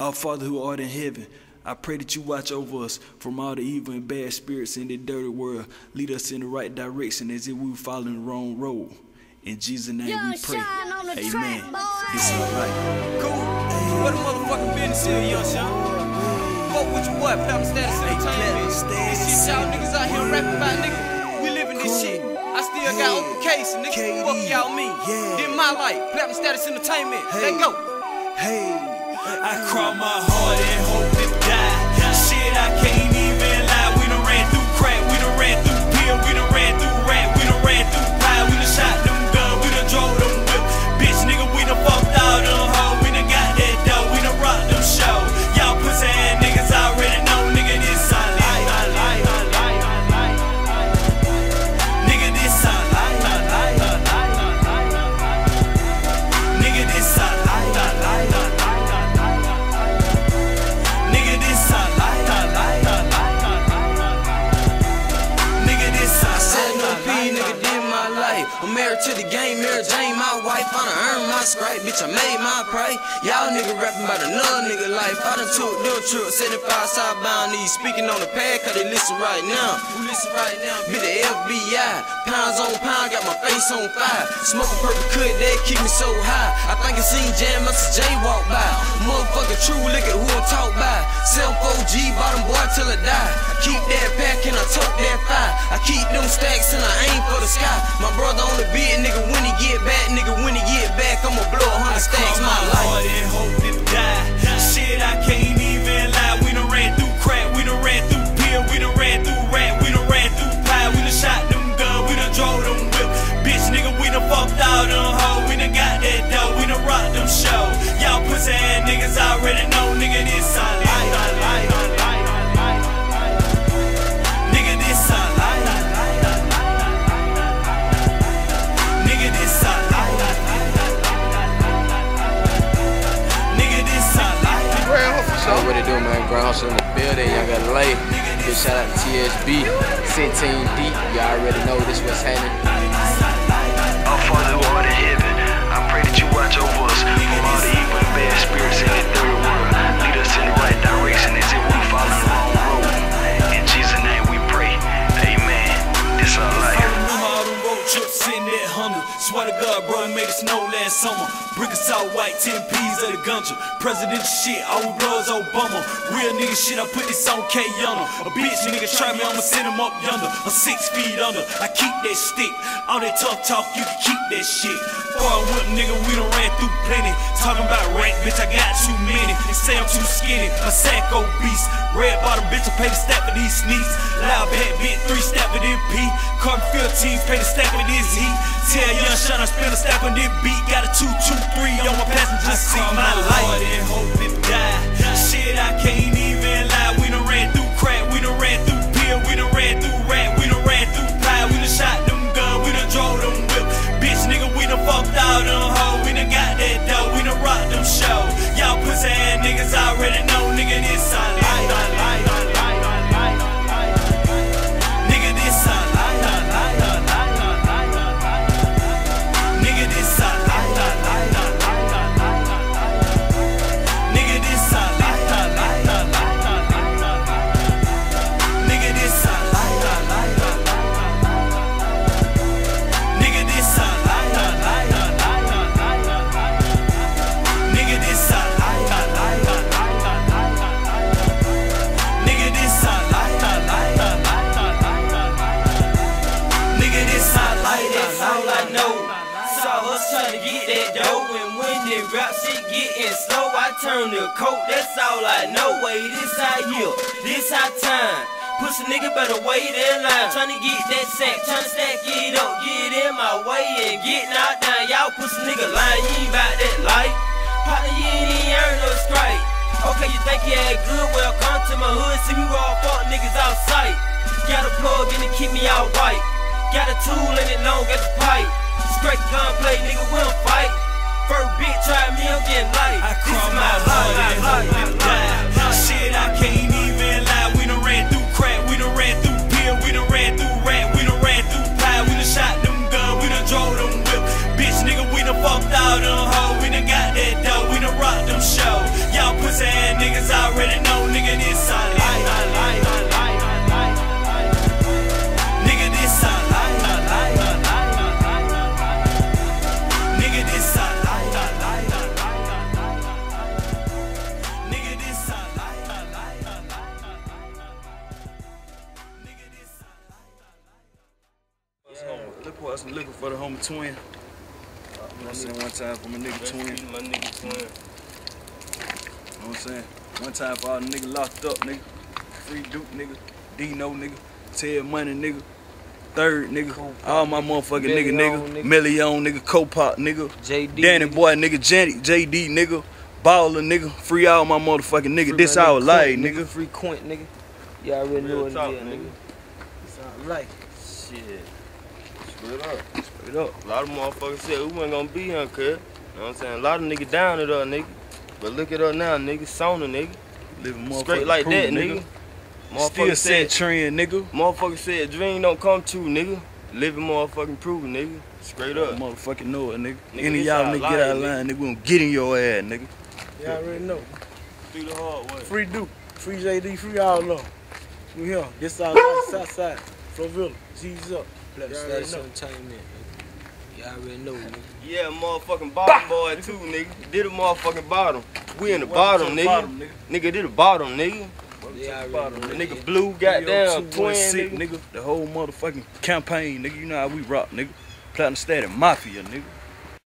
Our Father who art in heaven, I pray that you watch over us from all the evil and bad spirits in this dirty world. Lead us in the right direction as if we were following the wrong road. In Jesus' name Young we pray. Shine on the Amen. track, boy. This alright. Cool. What the motherfucking business is, young Sean? Fuck with your boy, Platinum Status Entertainment. This shit y'all niggas out here rapping about, nigga. We living this shit. I still got open case, nigga. KD. Fuck y'all mean. Yeah. This my life. Platinum Status Entertainment. Hey. Let go. Hey, I cry my heart and hope to die. Shit, I can't to the game, I done earned my scrape, bitch, I made my prey. Y'all nigga rapping about another nigga life. I done took them trips, 75 southbound, these speaking on the pad, cause they listen right now. Who listen right now? Be the FBI. Pounds on pound, got my face on fire. Smoking purple cut, that keep me so high. I think I seen Jam Master Jay walk by. Motherfucker true, look at who I'm talk by. 74G, bottom boy till I die. I keep that pack and I tote that fire. I keep them stacks and I aim for the sky. My brother on the beat, nigga, when he get back, in the building. Got late. Big shout out to TSB, 16D. Y'all already know this what's happening. Father who art in heaven, I pray that you watch over us from all the evil and bad spirits in this third Swear to God, bro, it made it snow last summer. Brick of salt white, 10 P's of the gunja. Presidential shit, blow is Obama. Real nigga shit, I put this on K. A bitch nigga try me, I'ma send him up yonder. I'm six feet under, I keep that stick. All that tough talk, you can keep that shit. Foreign whip nigga, we done ran through plenty. Talking about rank, bitch, I got too many. They say I'm too skinny, a sack obese. Red bottom bitch, I pay the stack for these sneaks. Loud hat bit, three stack for this P. Carbon 15, pay the stack for this heat. Tell young shot, I spin a stack on this beat. Got a 223 on my passenger seat. My life and hope to die. Shit, I can't trying to get that dough, and when the rap shit getting slow, I turn the coat. That's all I know. Wait, this our year, this our time. Pussy nigga better wait in line. Tryna get that sack, tryna stack it up, get in my way and get knocked down. Y'all pussy nigga lying, you ain't bout that life. Partner, you ain't even earn no strike. Okay, you think you had good? Well, come to my hood, see we all fuck niggas outside. Got a plug in to keep me out white. Got a tool in it long as a pipe. Straight gunplay, nigga, we don't fight. First bitch try me, I'm getting light. I This cry is my heart and hope to die. Shit, I can't even life. Look for some liquor for the homie twin. You know what I'm saying? One time for my nigga twin. You My nigga twin. know what I'm saying? One time for all the nigga locked up, nigga. Free Duke, nigga. Dino, nigga. Ted Money, nigga. Third, nigga. All my motherfucking nigga, Million, nigga. nigga. Million, nigga. Copop, nigga. JD. Danny Boy, nigga. Jenny, JD, nigga. Baller, nigga. Free all my motherfucking nigga. Free This my our nigga life, Quint, nigga. Free Quint, nigga. You already know Real what talk, it is, nigga. nigga. It's our life. Shit. Straight up. Straight up. A lot of motherfuckers said we wasn't gonna be here, cuz. You know what I'm saying? A lot of niggas down it up, nigga. But look at us now, nigga. Sona, nigga. Living Straight motherfucking like proof, that, nigga. Still Motherfucker set said, trend, nigga. motherfucker said dream don't come true, nigga. Living motherfucking proof, nigga. Straight up. Motherfucking know it, nigga. Nigga, Any of y'all our nigga get out of line, nigga. We gonna get in your ass, nigga. Y'all already know. Through the hard way. Free Duke, free JD, free all of them. We here. This our life, Southside, Flovilla, G's up. Black You already Status know. Entertainment, nigga. You already know, nigga. Yeah, motherfucking bottom boy too, nigga. Did a motherfucking bottom. We in the bottom, nigga. Bottom, nigga. Nigga did the bottom, nigga. You already bottom, The nigga. nigga blue goddamn twin, nigga. nigga. The whole motherfucking campaign, nigga. You know how we rock, nigga. Platinum Static Mafia, nigga.